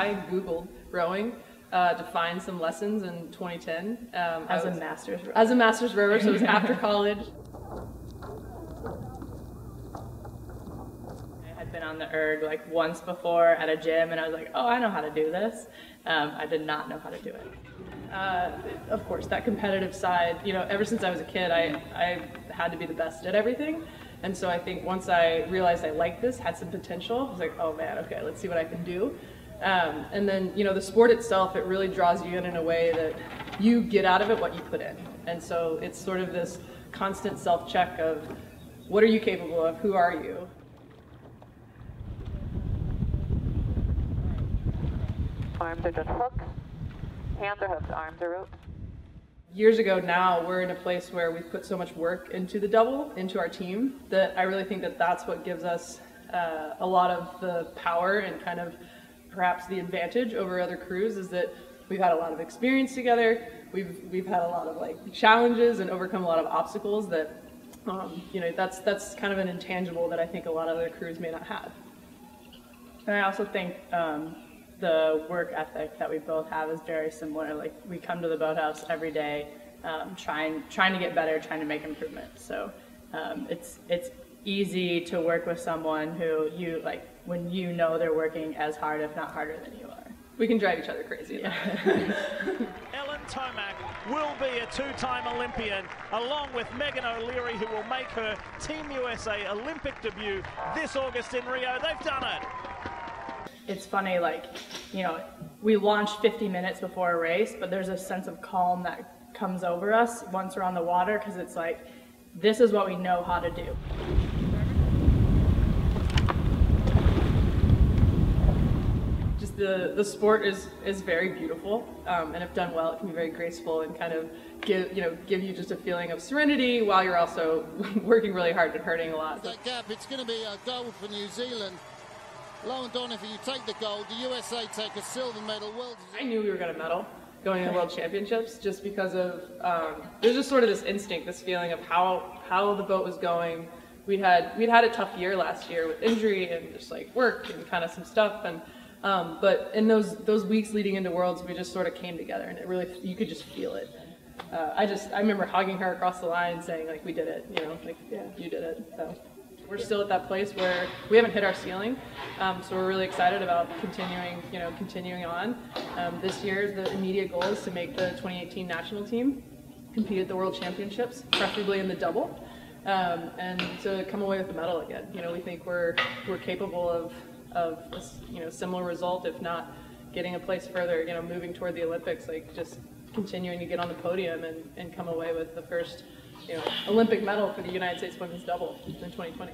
I Googled rowing uh, to find some lessons in 2010. Um, As I a was- master's rower. As a master's rower, so it was after college. I had been on the erg like once before at a gym, and I was like, oh, I know how to do this. Um, I did not know how to do it. Uh, of course, that competitive side, you know, ever since I was a kid, I, I had to be the best at everything. And so I think once I realized I liked this, had some potential, I was like, oh man, okay, let's see what I can do. Um, and then, you know, the sport itself, it really draws you in in a way that you get out of it what you put in. And so it's sort of this constant self check of what are you capable of? Who are you? Arms are just hooks. Hands are hooks. Arms are ropes. years ago now we're in a place where we've put so much work into the double into our team that i really think that that's what gives us uh, a lot of the power and kind of perhaps the advantage over other crews is that we've had a lot of experience together we've we've had a lot of like challenges and overcome a lot of obstacles that um, you know that's that's kind of an intangible that i think a lot of other crews may not have And I also think um, the work ethic that we both have is very similar. Like we come to the boathouse every day, um, trying trying to get better, trying to make improvements. So um, it's it's easy to work with someone who you like when you know they're working as hard, if not harder, than you are. we can drive each other crazy Ellen Tomek will be a two-time Olympian, along with Meghan O'Leary, who will make her Team USA Olympic debut this August in Rio. They've done it. it's funny, like, you know, we launch 50 minutes before a race, but there's a sense of calm that comes over us once we're on the water because it's like, this is what we know how to do. The the sport is is very beautiful um, and if done well it can be very graceful and kind of give you know give you just a feeling of serenity while you're also working really hard and hurting a lot that gap. It's going to be a gold for New Zealand. Lowen Donovan, you take the gold. The USA take a silver medal. Well i knew we were going to medal going to the world championships just because of um, there's just sort of this instinct this feeling of how how the boat was going we had we'd had a tough year last year with injury and just like work and kind of some stuff and um, but in those those weeks leading into worlds we just sort of came together and it really you could just feel it uh, I just I remember hugging her across the line, saying like we did it, you know, like yeah, you did it. So we're still at that place where we haven't hit our ceiling, um, so we're really excited about continuing, you know, continuing on. Um, this year, the immediate goal is to make the 2018 national team, compete at the World Championships, preferably in the double, um, and to come away with a medal again. You know, we think we're we're capable of of you know similar result, if not getting a place further. You know, moving toward the Olympics, like just continuing to get on the podium and, and come away with the first you know, Olympic medal for the United States women's double in 2020.